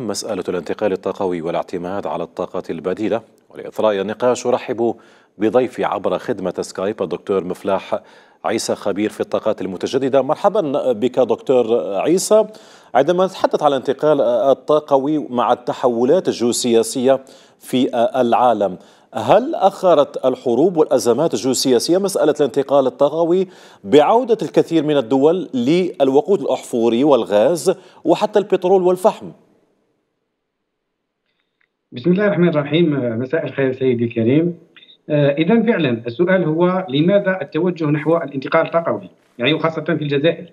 مسألة الانتقال الطاقوي والاعتماد على الطاقة البديلة ولإثراء النقاش أرحب بضيفي عبر خدمة سكايب الدكتور مفلاح عيسى خبير في الطاقات المتجددة مرحبا بك دكتور عيسى عندما نتحدث عن الانتقال الطاقوي مع التحولات الجيوسياسية في العالم هل أخرت الحروب والأزمات الجيوسياسية مسألة الانتقال الطاقوي بعودة الكثير من الدول للوقود الأحفوري والغاز وحتى البترول والفحم؟ بسم الله الرحمن الرحيم مساء الخير سيدي الكريم. اذا فعلا السؤال هو لماذا التوجه نحو الانتقال الطاقوي؟ يعني وخاصة في الجزائر.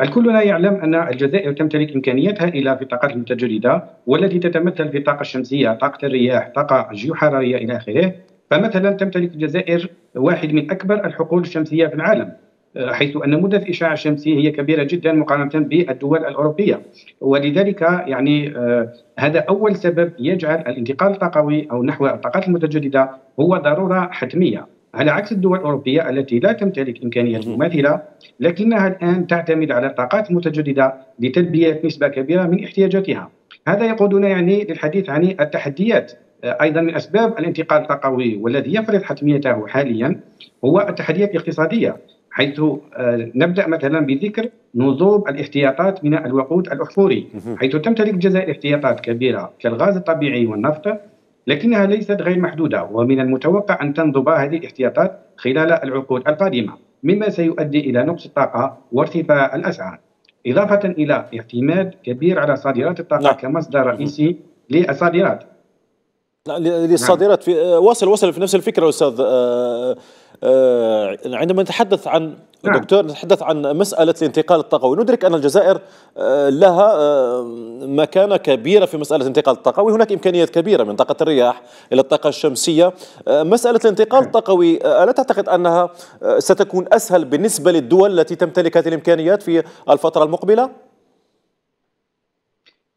الكل لا يعلم أن الجزائر تمتلك امكانيات هائله في الطاقات المتجدده والتي تتمثل في الطاقة الشمسية، طاقة الرياح، طاقة الجيوحراريه إلى آخره، فمثلا تمتلك الجزائر واحد من أكبر الحقول الشمسية في العالم. حيث أن مدة الاشعاع الشمسي هي كبيرة جدا مقارنة بالدول الأوروبية. ولذلك يعني آه هذا أول سبب يجعل الانتقال الطاقوي أو نحو الطاقات المتجددة هو ضرورة حتمية. على عكس الدول الأوروبية التي لا تمتلك امكانيات مماثلة لكنها الآن تعتمد على الطاقات المتجددة لتلبية نسبة كبيرة من احتياجاتها. هذا يقودنا يعني للحديث عن التحديات. أيضا من أسباب الانتقال الطاقوي والذي يفرض حتميته حاليا هو التحديات الاقتصادية. حيث نبدأ مثلا بذكر نضوب الاحتياطات من الوقود الأحفوري حيث تمتلك الجزائر احتياطات كبيرة كالغاز الطبيعي والنفط لكنها ليست غير محدودة ومن المتوقع أن تنضب هذه الاحتياطات خلال العقود القادمة مما سيؤدي إلى نقص الطاقة وارتفاع الأسعار. إضافة إلى اعتماد كبير على صادرات الطاقة لا. كمصدر رئيسي للصادرات. للصادرات في وصل وصل في نفس الفكرة أستاذ عندما نتحدث عن نعم. دكتور نتحدث عن مسألة الانتقال الطاقوي ندرك أن الجزائر لها مكانة كبيرة في مسألة الانتقال الطاقوي هناك إمكانيات كبيرة من طاقة الرياح إلى الطاقة الشمسية مسألة الانتقال الطاقوي ألا تعتقد أنها ستكون أسهل بالنسبة للدول التي تمتلك هذه الإمكانيات في الفترة المقبلة؟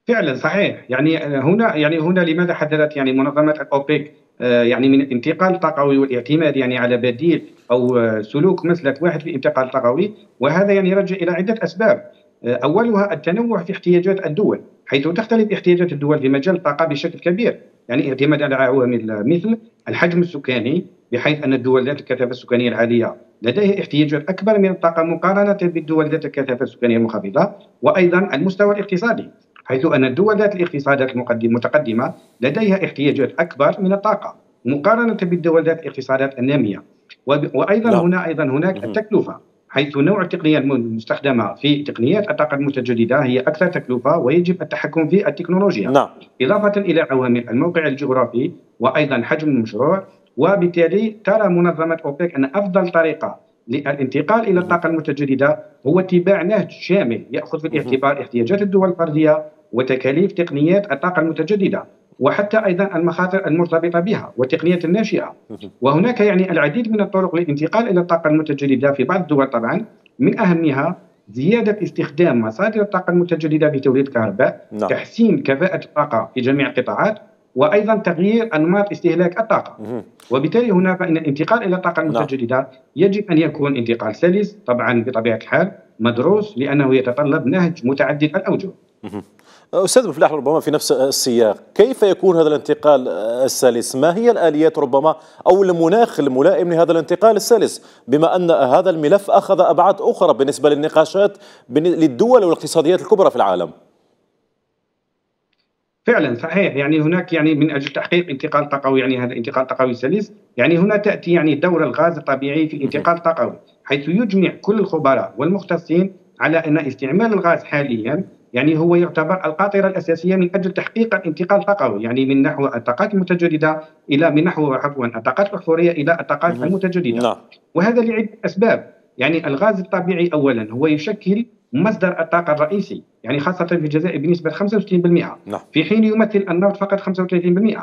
فعلا صحيح. يعني هنا يعني هنا لماذا حددت يعني منظمة الاوبك يعني من الانتقال الطاقوي والاعتماد يعني على بديل أو سلوك مسلك واحد في الانتقال الطاقوي وهذا يعني يرجع إلى عدة أسباب. أولها التنوع في احتياجات الدول حيث تختلف احتياجات الدول في مجال الطاقة بشكل كبير. يعني اعتماد على عوامل مثل الحجم السكاني بحيث أن الدول ذات الكثافة السكانية العالية لديها احتياجات أكبر من الطاقة مقارنة بالدول ذات الكثافة السكانية المنخفضه وأيضا المستوى الاقتصادي. حيث أن الدول ذات الاقتصادات المتقدمه لديها احتياجات أكبر من الطاقة مقارنة بالدول ذات الاقتصادات النامية. وأيضا لا. هنا أيضا هناك التكلفة. حيث نوع التقنية المستخدمة في تقنيات الطاقه المتجدده هي أكثر تكلفة ويجب التحكم في التكنولوجيا. نعم. إضافة إلى عوامل الموقع الجغرافي وأيضا حجم المشروع وبالتالي ترى منظمة أوبك أن أفضل طريقة للانتقال إلى الطاقة المتجددة هو اتباع نهج شامل يأخذ في الاعتبار احتياجات الدول الفردية وتكاليف تقنيات الطاقة المتجددة وحتى أيضا المخاطر المرتبطة بها والتقنيات الناشئة. وهناك يعني العديد من الطرق للانتقال إلى الطاقة المتجددة في بعض الدول طبعا. من أهمها زيادة استخدام مصادر الطاقة المتجددة في توليد الكهرباء نعم. تحسين كفاءة الطاقة في جميع القطاعات وأيضا تغيير أنماط استهلاك الطاقة. وبالتالي هنا فان الانتقال إلى الطاقة المتجددة يجب أن يكون انتقال سلس طبعا بطبيعة الحال مدروس لأنه يتطلب نهج متعدد الأوجه. أستاذ مفلاح ربما في نفس السياق كيف يكون هذا الانتقال السلس ما هي الآليات ربما أو المناخ الملائم لهذا الانتقال السلس بما أن هذا الملف أخذ أبعاد أخرى بالنسبة للنقاشات للدول والاقتصاديات الكبرى في العالم. فعلا صحيح. يعني هناك يعني من أجل تحقيق انتقال طاقوي يعني هذا انتقال طاقوي سلس يعني هنا تأتي يعني دور الغاز الطبيعي في الانتقال الطاقوي حيث يجمع كل الخبراء والمختصين على أن استعمال الغاز حاليا يعني هو يعتبر القاطرة الأساسية من أجل تحقيق الانتقال الطاقوي يعني من نحو الطاقات المتجددة إلى من نحو عفوا الطاقات الاحفوريه إلى الطاقات المتجددة. نعم. وهذا لعدة أسباب. يعني الغاز الطبيعي اولا هو يشكل مصدر الطاقة الرئيسي يعني خاصة في الجزائر بنسبة 65% نعم. في حين يمثل النفط فقط 35%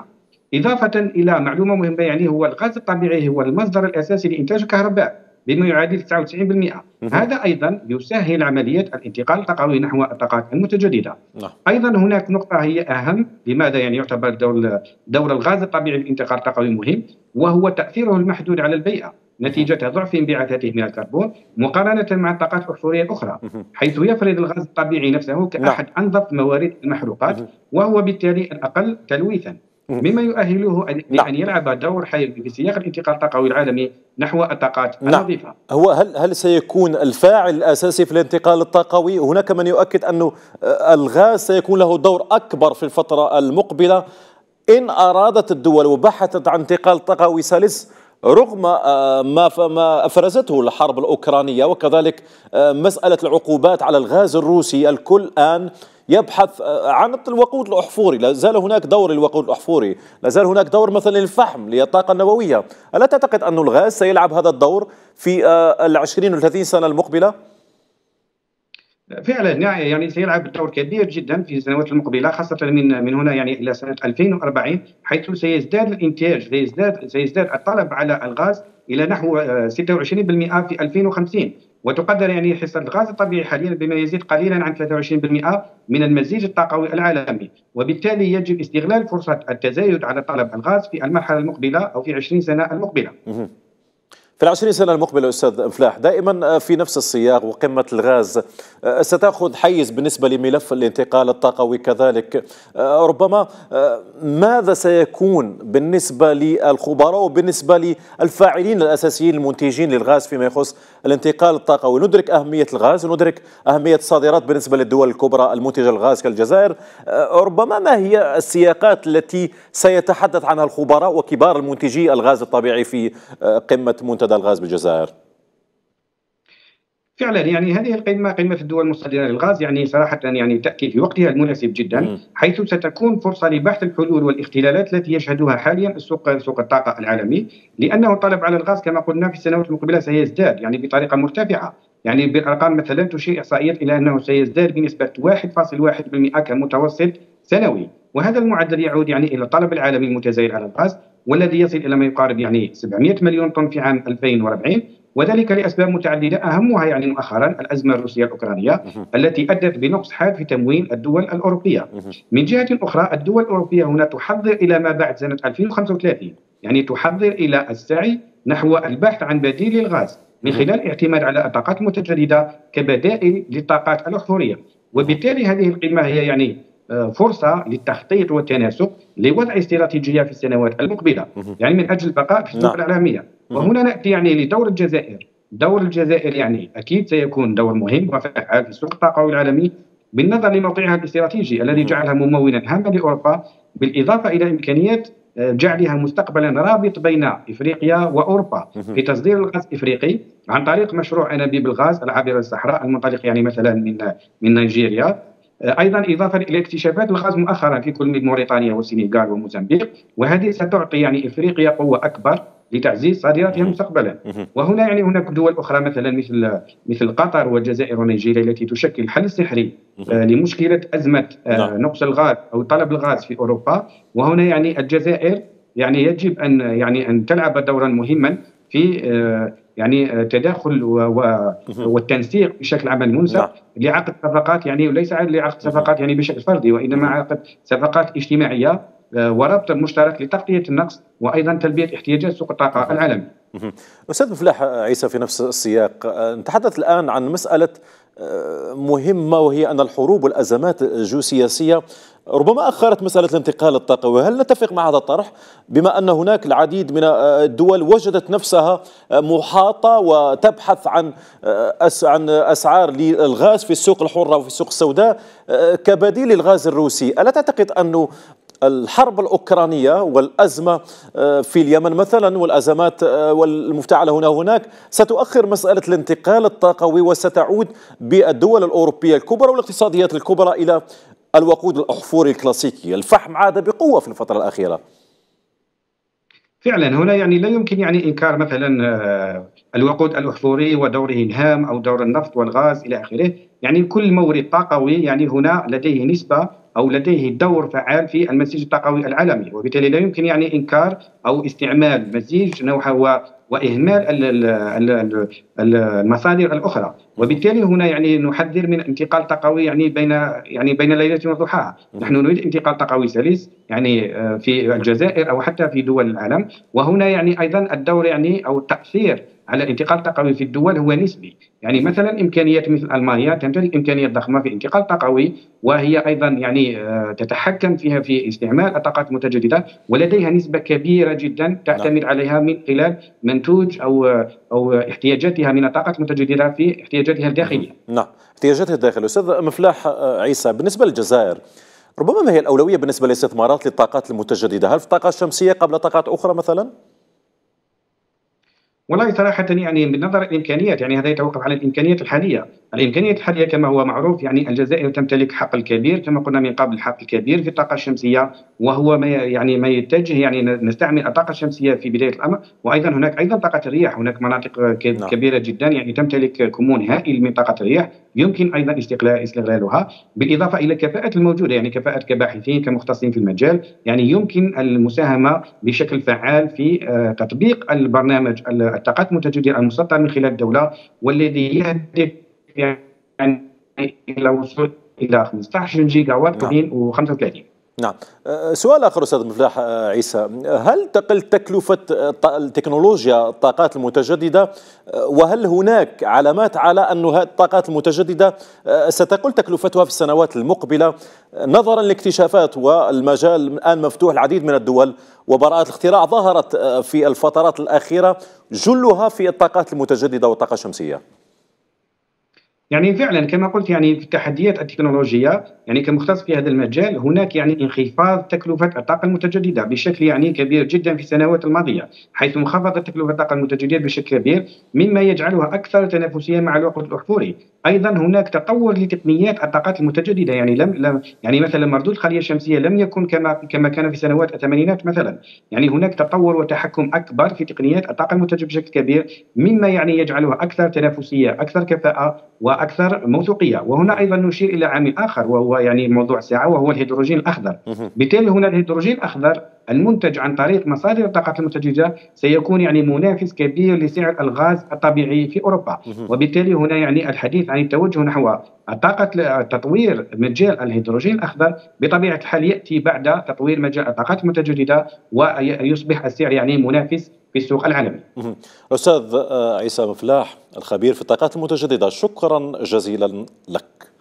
إضافة إلى معلومة مهمة يعني هو الغاز الطبيعي هو المصدر الأساسي لإنتاج الكهرباء. بما يعادل 99% هذا أيضا يسهل عملية الانتقال الطاقوي نحو الطاقات المتجددة. نعم. أيضا هناك نقطة هي أهم لماذا يعني يعتبر دور دور الغاز الطبيعي الانتقال الطاقوي مهم؟ وهو تأثيره المحدود على البيئة نتيجة ضعف انبعاثاته من الكربون مقارنة مع الطاقات الأحفورية الأخرى حيث يفرض الغاز الطبيعي نفسه كأحد نعم. أنظف موارد المحروقات وهو بالتالي الأقل تلويثا. مما يؤهله أن نعم. يلعب دور حي في سياق الانتقال الطاقوي العالمي نحو الطاقات نعم. النظيفة هو هل هل سيكون الفاعل الأساسي في الانتقال الطاقوي هناك من يؤكد أنه الغاز سيكون له دور أكبر في الفترة المقبلة إن أرادت الدول وبحثت عن انتقال طاقوي سلس رغم آه، ما ما أفرزته الحرب الأوكرانية وكذلك آه، مسألة العقوبات على الغاز الروسي الكل الان يبحث آه، عن الوقود الأحفوري. لا زال هناك دور للوقود الأحفوري. لا زال هناك دور مثلا للفحم للطاقة النووية. ألا تعتقد أن الغاز سيلعب هذا الدور في العشرين والثلاثين سنة المقبلة؟ فعلا يعني سيلعب دور كبير جدا في السنوات المقبلة خاصة من من هنا يعني إلى سنة 2040 حيث سيزداد الإنتاج سيزداد سيزداد الطلب على الغاز إلى نحو 26% في 2050 وتقدر يعني حصة الغاز الطبيعي حاليا بما يزيد قليلا عن 23% من المزيج الطاقوي العالمي. وبالتالي يجب استغلال فرصة التزايد على طلب الغاز في المرحلة المقبلة أو في 20 سنة المقبلة. في العشرين سنة المقبلة أستاذ مفلاح دائما آه، في نفس السياق وقمة الغاز آه، ستأخذ حيز بالنسبة لملف الانتقال الطاقوي كذلك. آه، ربما ماذا سيكون بالنسبة للخبراء وبالنسبة للفاعلين الأساسيين المنتجين للغاز فيما يخص الانتقال الطاقوي؟ ندرك أهمية الغاز وندرك أهمية الصادرات بالنسبة للدول الكبرى المنتجة للغاز كالجزائر. ربما ما هي السياقات التي سيتحدث عنها الخبراء وكبار المنتجي الغاز الطبيعي في قمة منتدى الغاز بالجزائر؟ فعلا يعني هذه القمه قمه الدول المصدره للغاز يعني صراحة يعني تاتي في وقتها المناسب جدا حيث ستكون فرصة لبحث الحلول والاختلالات التي يشهدها حاليا السوق سوق الطاقة العالمي لأنه الطلب على الغاز كما قلنا في السنوات المقبلة سيزداد يعني بطريقة مرتفعة يعني بالارقام مثلا تشير إحصائيات إلى أنه سيزداد بنسبة 1.1% كمتوسط سنوي وهذا المعدل يعود يعني إلى الطلب العالمي المتزايد على الغاز والذي يصل إلى ما يقارب يعني 700 مليون طن في عام 2040 وذلك لأسباب متعددة أهمها يعني مؤخرا الأزمة الروسية الأوكرانية التي أدت بنقص حاد في تموين الدول الأوروبية. من جهة أخرى الدول الأوروبية هنا تحضر إلى ما بعد سنة 2035 يعني تحضر إلى السعي نحو البحث عن بديل للغاز من خلال الاعتماد على الطاقات المتجدده كبدائل للطاقات الاحفوريه وبالتالي هذه القمه هي يعني فرصة للتخطيط والتناسق لوضع استراتيجية في السنوات المقبلة يعني من أجل البقاء في السوق نعم. العالميه وهنا نأتي يعني لدور الجزائر. دور الجزائر يعني أكيد سيكون دور مهم وفعال في السوق الطاقوي العالمي بالنظر لموقعها الاستراتيجي الذي جعلها ممولا هاما لأوروبا بالإضافة إلى امكانيه آه، جعلها مستقبلا رابط بين إفريقيا وأوروبا. في تصدير الغاز الافريقي عن طريق مشروع انابيب الغاز العابره للصحراء المنطلق يعني مثلا من من نيجيريا أيضا إضافة إلى اكتشافات الغاز مؤخرا في كل من موريتانيا والسنغال وموزمبيق وهذه ستعطي يعني إفريقيا قوة أكبر لتعزيز صادراتها مستقبلا. وهنا يعني هناك دول أخرى مثلا مثل مثل قطر والجزائر ونيجيريا التي تشكل حل سحري آه، لمشكلة أزمة آه، نعم. نقص الغاز أو طلب الغاز في أوروبا. وهنا يعني الجزائر يعني يجب أن يعني أن تلعب دورا مهما في آه، يعني تداخل والتنسيق بشكل عمل منسق نعم. لعقد صفقات يعني وليس لعقد صفقات يعني بشكل فردي وإنما عقد صفقات اجتماعية آه، وربط مشترك لتغطية النقص وأيضا تلبية احتياجات سوق الطاقة العالمي. أستاذ مفلاح عيسى في نفس السياق آه، نتحدث الآن عن مسألة مهمة وهي أن الحروب والأزمات الجيوسياسية ربما أخرت مسألة الانتقال الطاقوي. هل نتفق مع هذا الطرح؟ بما أن هناك العديد من الدول وجدت نفسها محاطة وتبحث عن عن أسعار للغاز في السوق الحرة وفي السوق السوداء كبديل للغاز الروسي. ألا تعتقد أنه الحرب الأوكرانية والأزمة في اليمن مثلا والأزمات والمفتعلة هنا وهناك ستؤخر مسألة الانتقال الطاقوي وستعود بالدول الأوروبية الكبرى والاقتصاديات الكبرى إلى الوقود الأحفوري الكلاسيكي. الفحم عاد بقوة في الفترة الأخيرة. فعلا هنا يعني لا يمكن يعني إنكار مثلا آه، الوقود الاحفوري ودوره الهام أو دور النفط والغاز إلى آخره، يعني كل مورد طاقوي يعني هنا لديه نسبة أو لديه دور فعال في المزيج الطاقوي العالمي، وبالتالي لا يمكن يعني إنكار أو استعمال مزيج نوعه وإهمال المصادر الأخرى. وبالتالي هنا يعني نحذر من انتقال طاقوي يعني بين يعني بين ليلة وضحاها. نحن نريد انتقال طاقوي سلس يعني آه، في الجزائر أو حتى في دول العالم. وهنا يعني أيضا الدور يعني أو التأثير على الانتقال الطاقوي في الدول هو نسبي يعني مثلا إمكانيات مثل ألمانيا تمتلك امكانيات ضخمة في الانتقال الطاقوي وهي أيضا يعني آه، تتحكم فيها في استعمال الطاقات المتجدده ولديها نسبة كبيرة جدا تعتمد نعم. عليها من خلال منتوج أو أو احتياجاتها من الطاقات المتجدده في احتياجاتها الداخلية. نعم، احتياجاتها الداخلية، أستاذ مفلاح آه، عيسى بالنسبة للجزائر ربما ما هي الأولوية بالنسبة للاستثمارات للطاقات المتجددة؟ هل في الطاقه الشمسيه قبل طاقات أخرى مثلا؟ والله صراحة يعني بالنظر الإمكانيات يعني هذا يتوقف على الإمكانيات الحالية. الإمكانيات الحالية كما هو معروف يعني الجزائر تمتلك حق الكبير كما قلنا من قبل حق الكبير في الطاقة الشمسية وهو ما يعني ما يتجه يعني نستعمل الطاقة الشمسية في بداية الأمر وأيضا هناك أيضا طاقة الرياح هناك مناطق نعم. كبيرة جدا يعني تمتلك كمون هائل من طاقة الرياح يمكن أيضا استغلالها بالإضافة إلى الكفاءة الموجودة يعني كفاءة كباحثين كمختصين في المجال يعني يمكن المساهمة بشكل فعال في آه، تطبيق البرنامج الطاقات المتجددة المسطر من خلال الدولة والذي يهدف يعني إلى وصول إلى 15 جيجا وات 2035 نعم. أه، سؤال آخر أستاذ مفلاح أه، عيسى. هل تقل تكلفة التكنولوجيا الطاقات المتجددة؟ أه، وهل هناك علامات على أن الطاقات المتجددة؟ ستقل تكلفتها في السنوات المقبلة؟ نظرا لاكتشافات والمجال الآن مفتوح العديد من الدول وبراءات الاختراع ظهرت في الفترات الأخيرة جلها في الطاقات المتجددة والطاقة الشمسية. يعني فعلا كما قلت يعني في التحديات التكنولوجية يعني كمختص في هذا المجال هناك يعني انخفاض تكلفة الطاقة المتجددة بشكل يعني كبير جدا في السنوات الماضية حيث انخفضت تكلفة الطاقة المتجددة بشكل كبير مما يجعلها أكثر تنافسية مع الوقود الاحفوري أيضا هناك تطور لتقنيات الطاقات المتجددة يعني لم, لم يعني مثلا مردود الخلية الشمسية لم يكن كما كما كان في سنوات الثمانينات مثلا. يعني هناك تطور وتحكم أكبر في تقنيات الطاقة المتجددة بشكل كبير مما يعني يجعلها أكثر تنافسية أكثر كفاءة وأكثر موثوقية. وهنا أيضا نشير إلى عامل آخر وهو يعني موضوع الساعة وهو الهيدروجين الأخضر. بالتالي هنا الهيدروجين الأخضر المنتج عن طريق مصادر الطاقة المتجددة سيكون يعني منافس كبير لسعر الغاز الطبيعي في أوروبا. وبالتالي هنا يعني الحديث عن التوجه نحو الطاقة تطوير مجال الهيدروجين الأخضر بطبيعة الحال يأتي بعد تطوير مجال الطاقات المتجددة ويصبح السعر يعني منافس في السوق العالمي. أستاذ عيسى مفلاح الخبير في الطاقات المتجددة شكرا جزيلا لك.